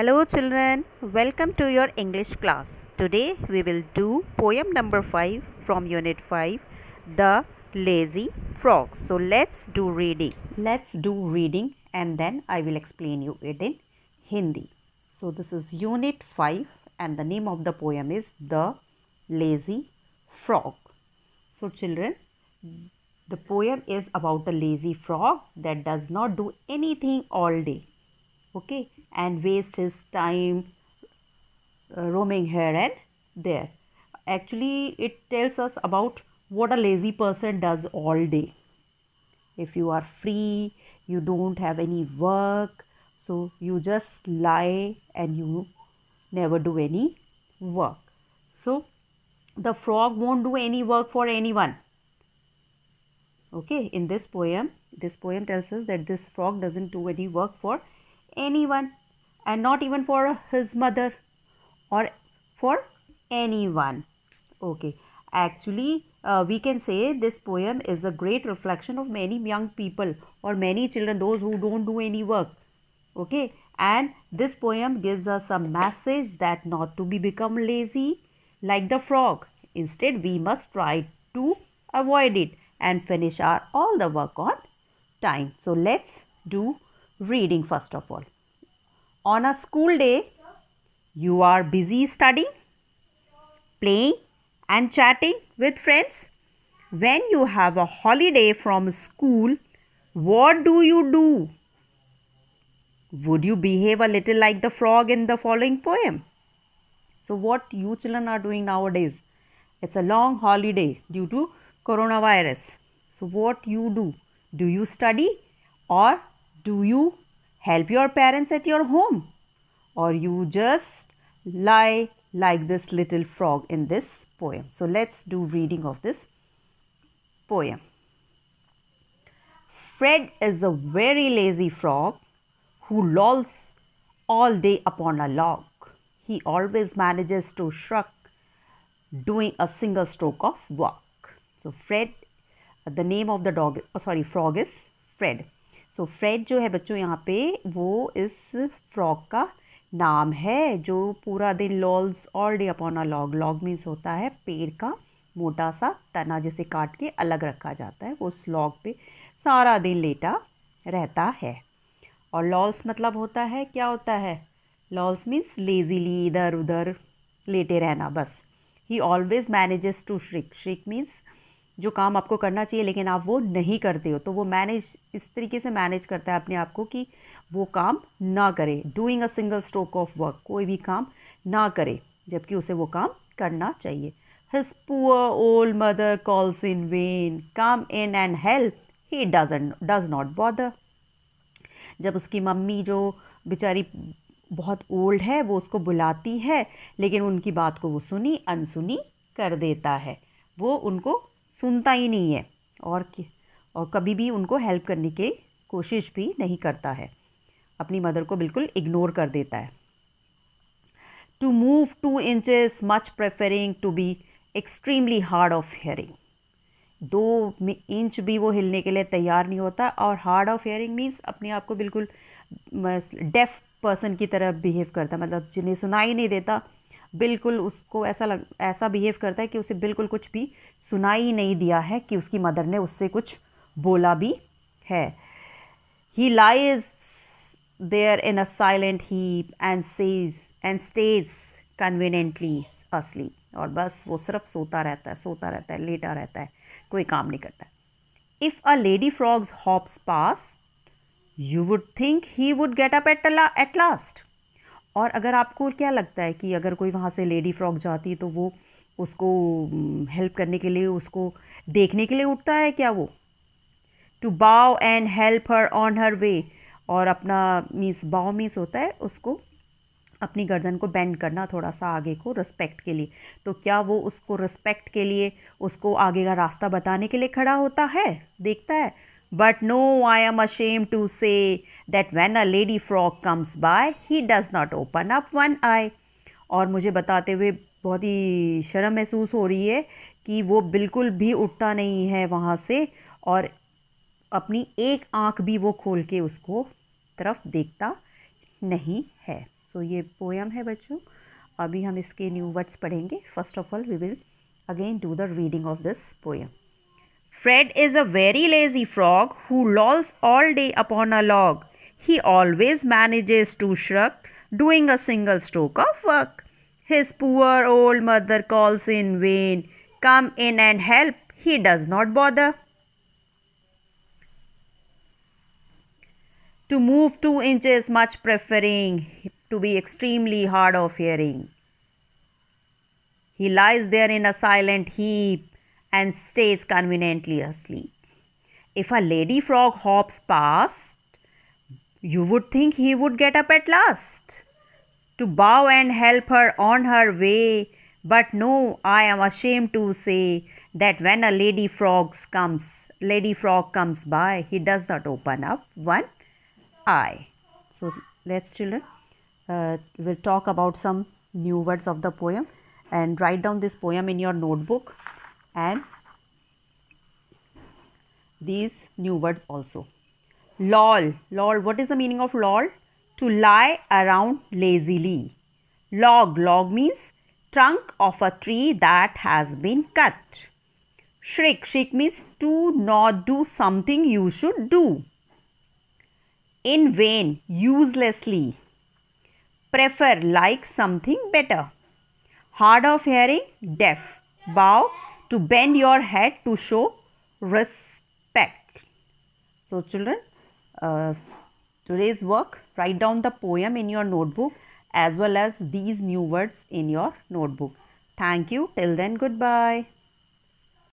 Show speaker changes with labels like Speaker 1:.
Speaker 1: Hello children, welcome to your English class. Today we will do poem number 5 from unit 5, The Lazy Frog. So let's do reading. Let's do reading and then I will explain you it in Hindi. So this is unit 5 and the name of the poem is The Lazy Frog. So children, the poem is about a lazy frog that does not do anything all day okay? And waste his time uh, roaming here and there. Actually it tells us about what a lazy person does all day. If you are free you don't have any work so you just lie and you never do any work. So the frog won't do any work for anyone. Okay? In this poem this poem tells us that this frog doesn't do any work for anyone and not even for his mother or for anyone. Okay. Actually uh, we can say this poem is a great reflection of many young people or many children those who don't do any work. Okay. And this poem gives us a message that not to be become lazy like the frog. Instead we must try to avoid it and finish our all the work on time. So let's do reading first of all. On a school day, you are busy studying, playing and chatting with friends. When you have a holiday from school, what do you do? Would you behave a little like the frog in the following poem? So, what you children are doing nowadays? It's a long holiday due to coronavirus. So, what you do? Do you study or do you help your parents at your home? Or you just lie like this little frog in this poem. So let's do reading of this poem. Fred is a very lazy frog who lolls all day upon a log. He always manages to shrug doing a single stroke of work. So Fred, the name of the dog, oh sorry, frog is Fred. So Fred जो है बच्चों यहाँ पे, वो इस frock का नाम है, जो पूरा दिन lolls all day upon a log log means होता है पेड़ का मोटा सा तना जिसे काट के अलग रखा जाता है। वो उस लॉग पे सारा दिन लेटा रहता है। और लॉल्स मतलब होता है, क्या होता है? लॉल्स मीन्स लेजीली इधर उधर लेटे रहना, बस। He always manages to shirk shirk means जो काम आपको करना चाहिए, लेकिन आप वो नहीं करते हो तो वो मैनेज इस तरीके से मैनेज करता है अपने आप को कि वो काम ना करे। Doing a single stroke of work कोई भी काम ना करे, जबकि उसे वो काम करना चाहिए। His poor old mother calls in vain come in and help he doesn't does not bother जब उसकी मम्मी जो बेचारी बहुत ओल्ड है, वो उसको बुलाती है, लेकिन उनकी बात को वो सुनी, अनसुनी कर देता है। वो उनको सुनता ही नहीं है और और कभी भी उनको हेल्प करने की कोशिश भी नहीं करता है। अपनी मदर को बिल्कुल इग्नोर कर देता है। To move two inches much preferring to be extremely hard of hearing दो इंच भी वो हिलने के लिए तैयार नहीं होता और हार्ड ऑफ़ हेयरिंग मीन्स अपने आप को बिल्कुल डेफ पर्सन की तरह बिहेव करता मतलब जिन्हें सुनाई नहीं देता। बिल्कुल उसको ऐसा लग, ऐसा बिहेव करता है कि उसे बिल्कुल कुछ भी सुनाई ही नहीं दिया है कि उसकी मदर ने उससे कुछ बोला भी है। He lies there in a silent heap and sighs and stays conveniently asleep और बस वो सिर्फ़ सोता रहता है, सोता रहता है, लेटा रहता है, कोई काम नहीं करता। If a lady frogs hops past you would think he would get up at at last और अगर आपको क्या लगता है कि अगर कोई वहाँ से लेडी फ्रॉक जाती तो वो उसको हेल्प करने के लिए, उसको देखने के लिए उठता है क्या वो? To bow and help her on her way और अपना मीन्स बाव मीन्स होता है उसको, अपनी गर्दन को बेंड करना थोड़ा सा आगे को रिस्पेक्ट के लिए। तो क्या वो उसको रिस्पेक्ट के लिए, उसको आगे का रास्ता बताने के लिए खड़ा होता है? देखता है? But no, I am ashamed to say that when a lady frog comes by, he does not open up one eye. और मुझे बताते हुए बहुत ही शर्म महसूस हो रही है कि वो बिल्कुल भी उठता नहीं है वहाँ से और अपनी एक आँख भी वो खोल के उसको तरफ़ देखता नहीं है। सो so, ये पोएम है बच्चों। अभी हम इसके न्यू वर्ड्स पढ़ेंगे। First of all we will again do the reading of this poem Fred is a very lazy frog who lolls all day upon a log. He always manages to shrug doing a single stroke of work. His poor old mother calls in vain. Come in and help. He does not bother. to move two inches, much preferring to be extremely hard of hearing. He lies there in a silent heap and stays conveniently asleep. If a lady frog hops past, you would think he would get up at last to bow and help her on her way. But no, I am ashamed to say that when a lady frog comes, lady frog comes by, he does not open up one eye. So let's children, uh, we'll talk about some new words of the poem and write down this poem in your notebook and these new words also. Loll, loll, what is the meaning of loll? To lie around lazily. Log, log means trunk of a tree that has been cut. Shriek, shriek means to not do something you should do in vain, uselessly. Prefer, like something better. Hard of hearing, deaf. Bow, to bend your head to show respect. So, children, uh, today's work, write down the poem in your notebook as well as these new words in your notebook. Thank you. Till then, goodbye.